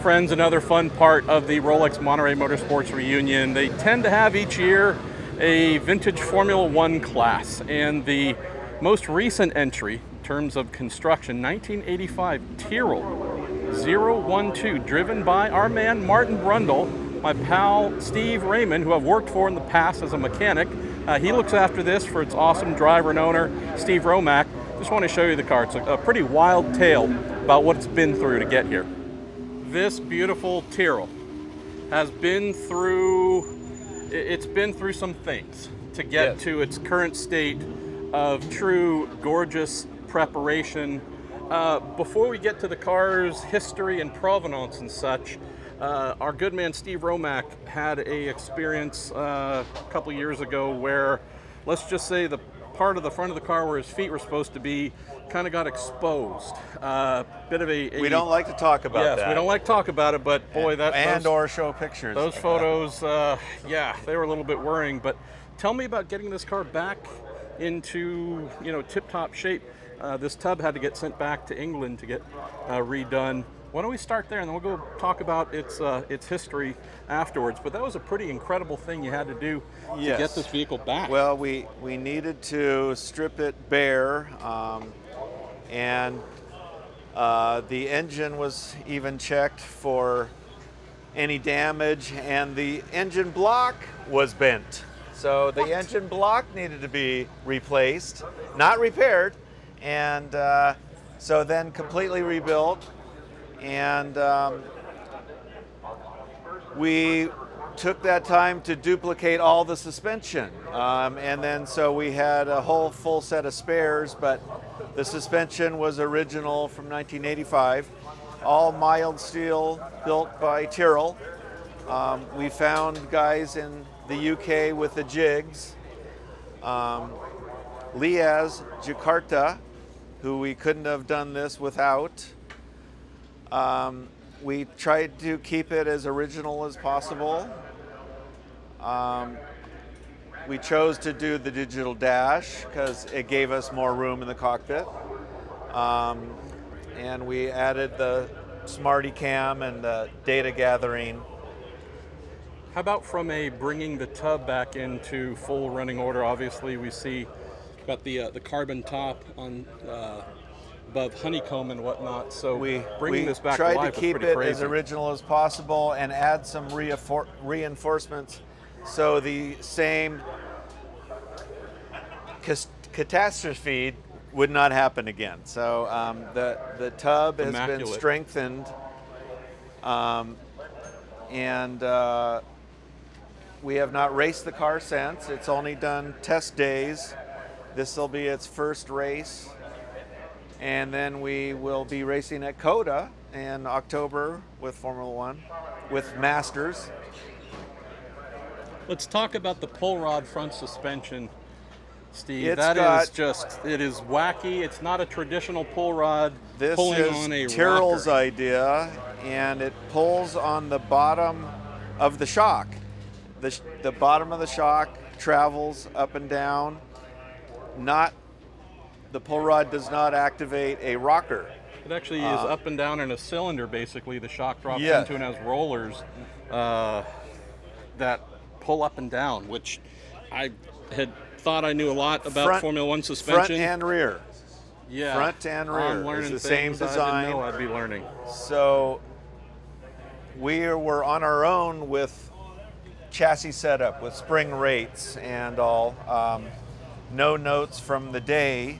friends, another fun part of the Rolex Monterey Motorsports reunion. They tend to have each year a vintage Formula One class, and the most recent entry in terms of construction, 1985 Tyrrell 012, driven by our man Martin Brundle, my pal Steve Raymond, who I've worked for in the past as a mechanic. Uh, he looks after this for its awesome driver and owner, Steve Romak. Just want to show you the car. It's a, a pretty wild tale about what it's been through to get here. This beautiful Tyrrell has been through, it's been through some things to get Yes. to its current state of true gorgeous preparation. Uh, before we get to the car's history and provenance and such, uh, our good man Steve Romak had a experience uh, a couple years ago where, let's just say, the part of the front of the car where his feet were supposed to be kind of got exposed. Uh, bit of a, a We don't like to talk about yes, that. we don't like to talk about it, but boy, that and those, or show pictures. those photos, uh, yeah, they were a little bit worrying. But tell me about getting this car back into you know tip-top shape. Uh, this tub had to get sent back to England to get uh, redone. Why don't we start there, and then we'll go talk about its uh, its history afterwards. But that was a pretty incredible thing you had to do to get this vehicle back. Well, we, we needed to strip it bare, um, and uh, the engine was even checked for any damage, and the engine block was bent. So the engine block needed to be replaced, not repaired, and uh, so then completely rebuilt. And um, we took that time to duplicate all the suspension. Um, and then so we had a whole full set of spares, but the suspension was original from 1985, all mild steel built by Tyrrell. Um, we found guys in the UK with the jigs. Um, Liaz Jakarta, who we couldn't have done this without. Um, we tried to keep it as original as possible. Um, we chose to do the digital dash because it gave us more room in the cockpit. Um, and we added the Smarty Cam and the data gathering. How about from a bringing the tub back into full running order? Obviously, we see got the uh, the carbon top on uh, above honeycomb and whatnot. So We, bringing we this back tried to life to keep it crazy. as original as possible and add some reinfor- reinforcements so the same cas- catastrophe would not happen again. So um, the the tub has been strengthened, um, and uh, we have not raced the car since. It's only done test days. This will be its first race, and then we will be racing at COTA in October with Formula One, with Masters. Let's talk about the pull rod front suspension, Steve. It's That is got- just it is wacky. It's not a traditional pull rod This pulling is on a Tyrrell's rocker. idea, and it pulls on the bottom of the shock. The, sh- the bottom of the shock travels up and down. Not the pull rod does not activate a rocker. It actually is up and down in a cylinder. Basically, the shock drops Uh, Yeah. into and has rollers uh, that pull up and down, which I had thought I knew a lot about Front- Formula One suspension. Front and rear. yeah, front and rear I'm is the same things I design. didn't know I'd be learning. So we were on our own with chassis setup, with spring rates and all. Um, no notes from the day.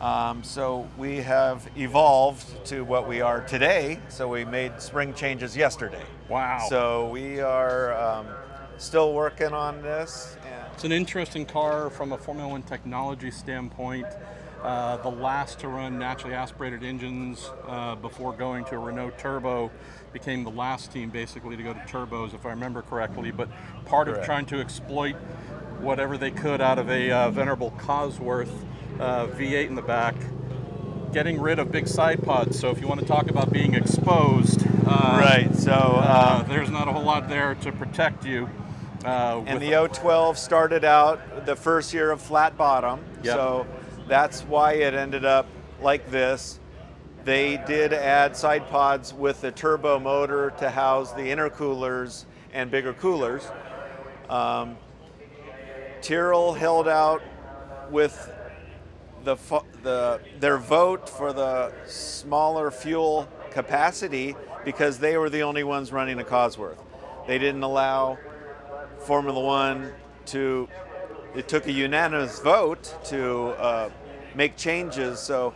Um, so we have evolved to what we are today. So we made spring changes yesterday. Wow. So we are um, still working on this. And It's an interesting car from a Formula One technology standpoint. Uh, the last to run naturally aspirated engines uh, before going to a Renault Turbo became the last team basically to go to turbos, if I remember correctly. But part of trying to exploit whatever they could out of a uh, venerable Cosworth uh, V8 in the back, getting rid of big side pods. So if you want to talk about being exposed, uh, right. So uh, there's not a whole lot there to protect you. Uh, And the 012 started out the first year of flat bottom. Yep. So that's why it ended up like this. They did add side pods with the turbo motor to house the intercoolers and bigger coolers. Um, Tyrrell held out with the, the their vote for the smaller fuel capacity because they were the only ones running a Cosworth. They didn't allow Formula One to. It took a unanimous vote to uh, make changes, so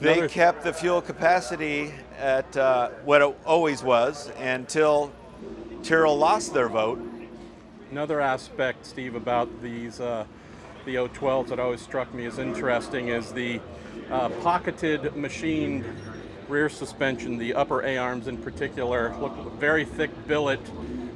they kept the fuel capacity at uh, what it always was until Tyrrell lost their vote. Another aspect, Steve, about these uh, the 012s that always struck me as interesting is the uh, pocketed machined rear suspension, the upper A arms in particular, look very thick billet.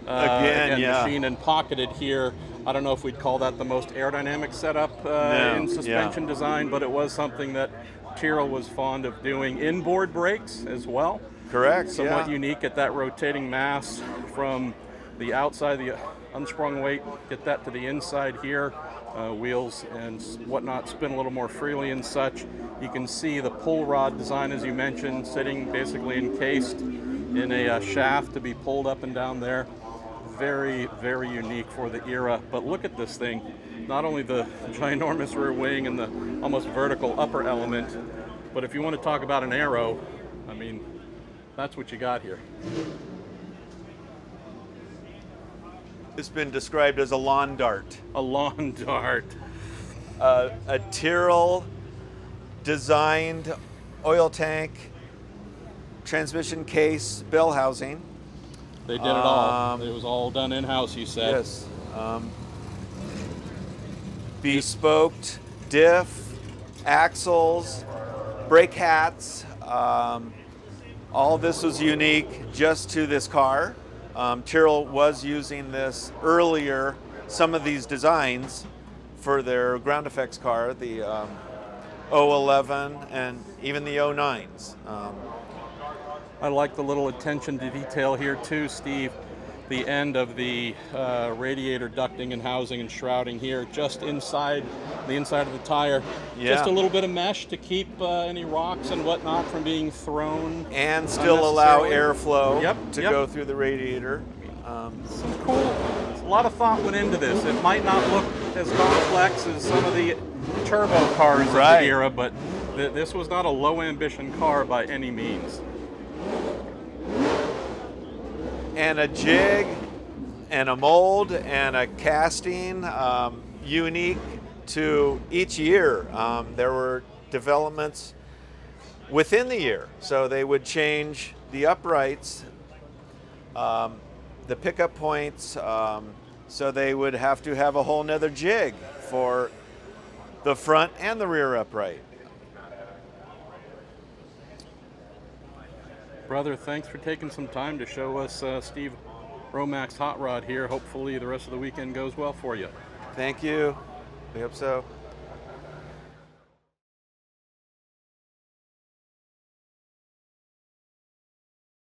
Uh, Again, yeah. machined and pocketed here. I don't know if we'd call that the most aerodynamic setup uh, No, in yeah. suspension design, but it was something that Tyrrell was fond of doing. Inboard brakes as well Correct. somewhat yeah. unique at that rotating mass from the outside, the unsprung weight, get that to the inside here. Uh, wheels and whatnot spin a little more freely and such. You can see the pull rod design, as you mentioned, sitting basically encased in a uh, shaft to be pulled up and down there. Very, very unique for the era. But look at this thing. Not only the ginormous rear wing and the almost vertical upper element, but if you want to talk about an arrow, I mean, that's what you got here. It's been described as a lawn dart. A lawn dart. Uh, a Tyrrell designed oil tank, transmission case, bell housing. They did it all. Um, it was all done in house, you said. Yes. Um, bespoked diff, axles, brake hats. Um, all this was unique just to this car. Um, Tyrrell was using this earlier, some of these designs for their ground effects car, the um, 011 and even the 09s. Um, I like the little attention to detail here too, Steve. The end of the uh, radiator ducting and housing and shrouding here, just inside the inside of the tire. Yeah. Just a little bit of mesh to keep uh, any rocks and whatnot from being thrown. and still allow airflow Yep, to yep. go through the radiator. Um, Some cool. A lot of thought went into this. It might not look as complex as some of the turbo cars of Right. the era, but th- this was not a low ambition car by any means. And a jig and a mold and a casting um, unique to each year. Um, there were developments within the year, so they would change the uprights, um, the pickup points, um, so they would have to have a whole nother jig for the front and the rear upright. Brother, thanks for taking some time to show us uh, Steve Romak's hot rod here. Hopefully, the rest of the weekend goes well for you. Thank you. We hope so.